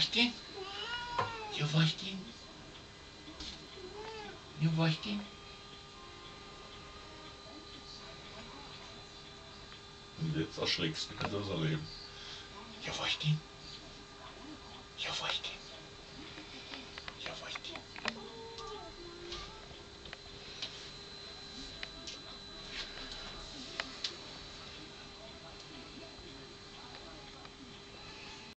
Weißt denn? Ja, weißt denn? Ja, weißt? Und jetzt erschrickst du, kannst du das erleben. Ja, weißt denn?